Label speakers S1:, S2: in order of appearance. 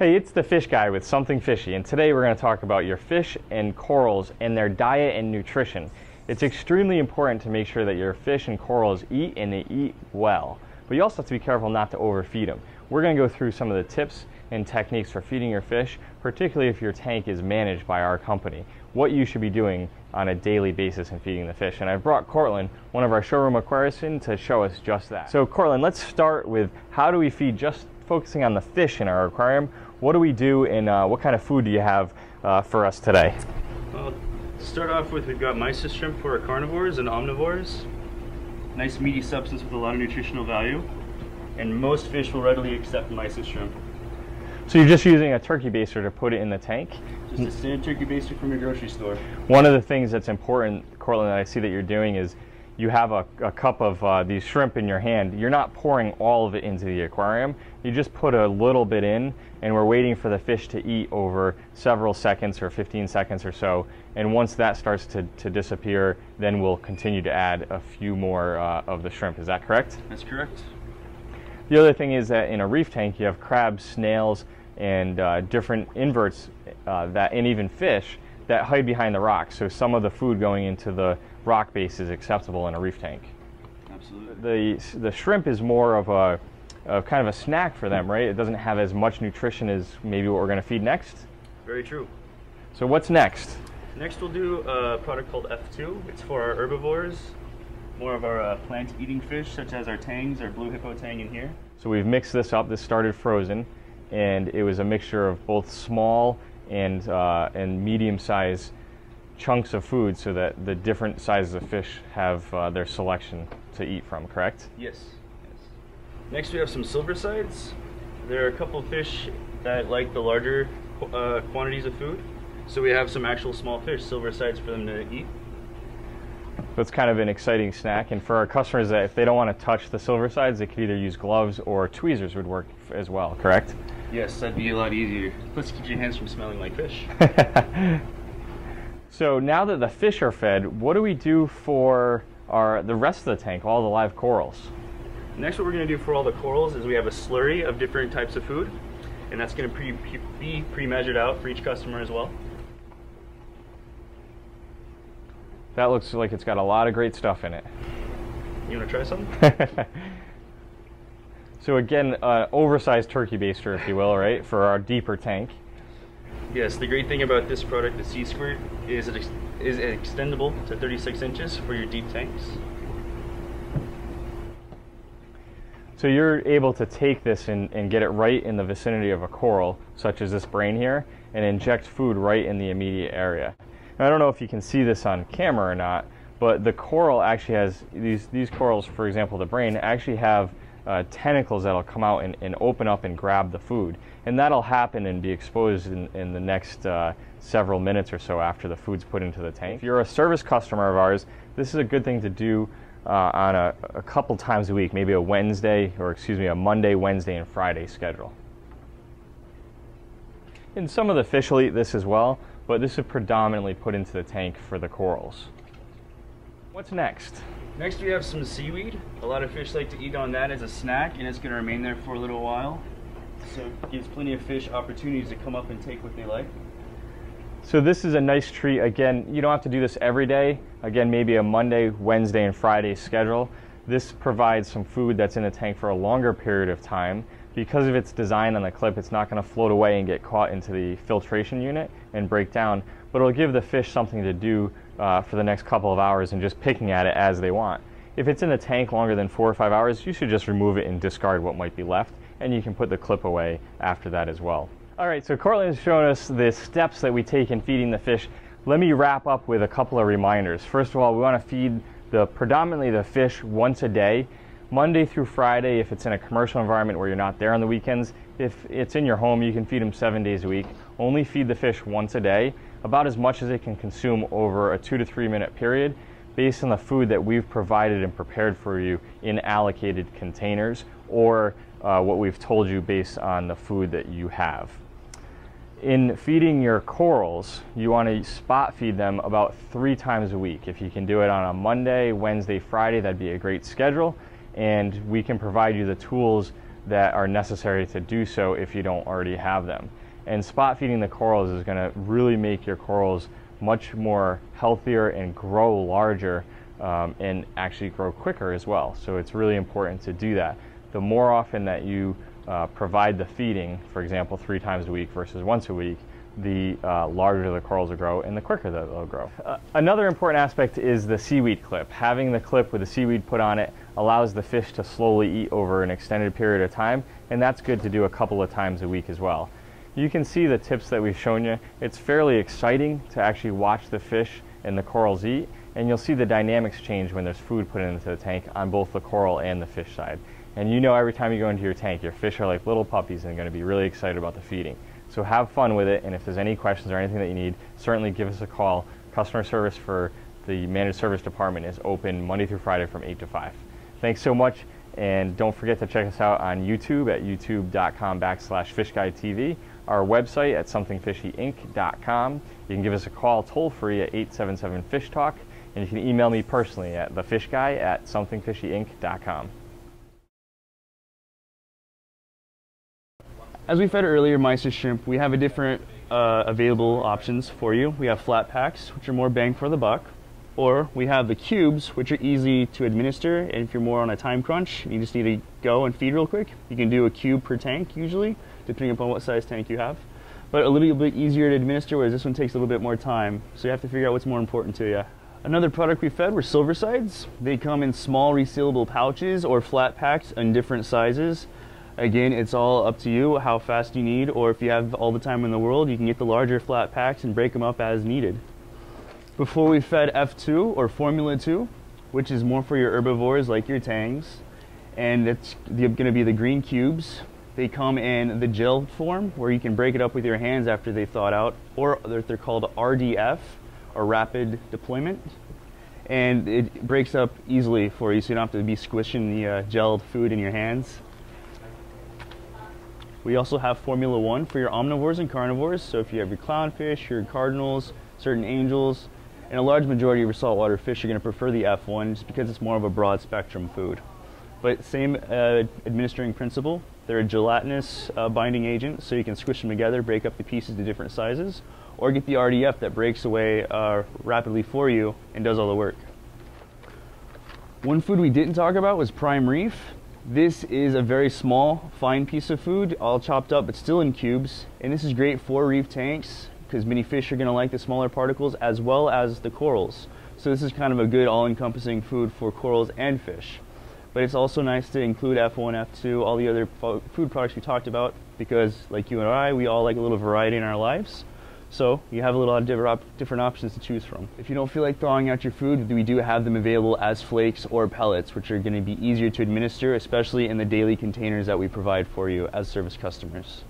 S1: Hey, it's the fish guy with Something Fishy, and today we're going to talk about your fish and corals and their diet and nutrition. It's extremely important to make sure that your fish and corals eat and they eat well, but you also have to be careful not to overfeed them. We're going to go through some of the tips and techniques for feeding your fish, particularly if your tank is managed by our company, what you should be doing on a daily basis in feeding the fish. And I've brought Cortland, one of our showroom aquarists, in to show us just that. So Cortland, let's start with how do we feed just focusing on the fish in our aquarium, what do we do and uh, what kind of food do you have uh, for us today?
S2: Well, start off with we've got mysis shrimp for our carnivores and omnivores. Nice meaty substance with a lot of nutritional value. And most fish will readily accept mysis shrimp.
S1: So you're just using a turkey baster to put it in the tank?
S2: Just a standard turkey baster from your grocery store.
S1: One of the things that's important, Cortland, that I see that you're doing is you have a, a cup of uh, these shrimp in your hand, you're not pouring all of it into the aquarium. You just put a little bit in, and we're waiting for the fish to eat over several seconds or 15 seconds or so. And once that starts to, to disappear, then we'll continue to add a few more uh, of the shrimp. Is that correct?
S2: That's correct.
S1: The other thing is that in a reef tank, you have crabs, snails, and uh, different inverts uh, that, and even fish that hide behind the rocks. So some of the food going into the rock base is acceptable in a reef tank.
S2: Absolutely.
S1: The, the shrimp is more of a of kind of a snack for them, right? It doesn't have as much nutrition as maybe what we're going to feed next.
S2: Very true.
S1: So what's next?
S2: Next we'll do a product called F2. It's for our herbivores, more of our uh, plant-eating fish, such as our tangs, our blue hippo tang in here.
S1: So we've mixed this up. This started frozen, and it was a mixture of both small and uh, and medium-sized chunks of food so that the different sizes of fish have uh, their selection to eat from, correct?
S2: Yes. yes. Next we have some silver sides. There are a couple fish that like the larger uh, quantities of food. So we have some actual small fish, silver sides for them to eat.
S1: So it's kind of an exciting snack. And for our customers that if they don't want to touch the silver sides, they could either use gloves or tweezers would work as well, correct?
S2: Yes, that'd be a lot easier. Plus keep your hands from smelling like fish.
S1: So now that the fish are fed, what do we do for our the rest of the tank, all the live corals?
S2: Next, what we're going to do for all the corals is we have a slurry of different types of food, and that's going to pre, pre, be pre-measured out for each customer as well.
S1: That looks like it's got a lot of great stuff in it.
S2: You want to try some?
S1: so again, uh, oversized turkey baster, if you will, right, for our deeper tank.
S2: Yes, the great thing about this product, the Sea Squirt, is it is extendable to 36 inches for your deep tanks.
S1: So you're able to take this and, and get it right in the vicinity of a coral, such as this brain here, and inject food right in the immediate area. Now, I don't know if you can see this on camera or not, but the coral actually has, these, these corals, for example, the brain, actually have uh, tentacles that'll come out and, and, open up and grab the food. And that'll happen and be exposed in, in the next uh, several minutes or so after the food's put into the tank. If you're a service customer of ours, this is a good thing to do uh, on a, a couple times a week, maybe a Wednesday, or excuse me, a Monday, Wednesday, and Friday schedule. And some of the fish will eat this as well, but this is predominantly put into the tank for the corals. What's next?
S2: Next we have some seaweed. A lot of fish like to eat on that as a snack and it's going to remain there for a little while. So it gives plenty of fish opportunities to come up and take what they like.
S1: So this is a nice treat. Again, you don't have to do this every day. Again, maybe a Monday, Wednesday, and Friday schedule. This provides some food that's in the tank for a longer period of time. Because of its design on the clip, it's not going to float away and get caught into the filtration unit and break down, but it'll give the fish something to do uh, for the next couple of hours and just picking at it as they want. If it's in the tank longer than four or five hours, you should just remove it and discard what might be left, and you can put the clip away after that as well. All right, so Cortland has shown us the steps that we take in feeding the fish. Let me wrap up with a couple of reminders. First of all, we want to feed the predominantly the fish once a day, Monday through Friday if it's in a commercial environment where you're not there on the weekends. If it's in your home, you can feed them seven days a week. Only feed the fish once a day, about as much as it can consume over a two to three minute period based on the food that we've provided and prepared for you in allocated containers or uh, what we've told you based on the food that you have. In feeding your corals, you want to spot feed them about three times a week. If you can do it on a Monday, Wednesday, Friday, that'd be a great schedule. And we can provide you the tools that are necessary to do so if you don't already have them. And spot feeding the corals is going to really make your corals much more healthier and grow larger um, and actually grow quicker as well. So it's really important to do that. The more often that you uh, provide the feeding, for example, three times a week versus once a week, the uh, larger the corals will grow and the quicker that they'll grow. Uh, another important aspect is the seaweed clip. Having the clip with the seaweed put on it allows the fish to slowly eat over an extended period of time, and that's good to do a couple of times a week as well. You can see the tips that we've shown you. It's fairly exciting to actually watch the fish and the corals eat, and you'll see the dynamics change when there's food put into the tank on both the coral and the fish side. And you know every time you go into your tank, your fish are like little puppies and going to be really excited about the feeding. So have fun with it, and if there's any questions or anything that you need, certainly give us a call. Customer service for the managed service department is open Monday through Friday from 8 to 5. Thanks so much, and don't forget to check us out on YouTube at youtube.com backslash fishguytv, our website at somethingfishyinc.com. You can give us a call toll free at 877 Fish Talk, and you can email me personally at thefishguy at somethingfishyinc.com.
S2: As we fed earlier, Mysis Shrimp, we have a different uh, available options for you. We have flat packs, which are more bang for the buck, or we have the cubes, which are easy to administer. And if you're more on a time crunch, you just need to go and feed real quick. You can do a cube per tank usually, depending upon what size tank you have. But a little bit easier to administer, whereas this one takes a little bit more time. So you have to figure out what's more important to you. Another product we fed were silver sides. They come in small resealable pouches or flat packs in different sizes. Again, it's all up to you how fast you need, or if you have all the time in the world, you can get the larger flat packs and break them up as needed. Before we fed F2 or Formula 2, which is more for your herbivores like your tangs, and it's going to be the green cubes. They come in the gel form where you can break it up with your hands after they thawed out, or they're called RDF or rapid deployment. And it breaks up easily for you so you don't have to be squishing the uh, gelled food in your hands. We also have Formula One for your omnivores and carnivores. So if you have your clownfish, your cardinals, certain angels, and a large majority of your saltwater fish are going to prefer the F1 just because it's more of a broad spectrum food. But same uh, administering principle. They're a gelatinous uh, binding agent, so you can squish them together, break up the pieces to different sizes, or get the RDF that breaks away uh, rapidly for you and does all the work. One food we didn't talk about was prime reef. This is a very small, fine piece of food, all chopped up, but still in cubes. And this is great for reef tanks because many fish are going to like the smaller particles as well as the corals. So this is kind of a good all-encompassing food for corals and fish. But it's also nice to include F1, F2, all the other food products we talked about because like you and I, we all like a little variety in our lives. So you have a lot of different options to choose from. If you don't feel like throwing out your food, we do have them available as flakes or pellets, which are going to be easier to administer, especially in the daily containers that we provide for you as service customers.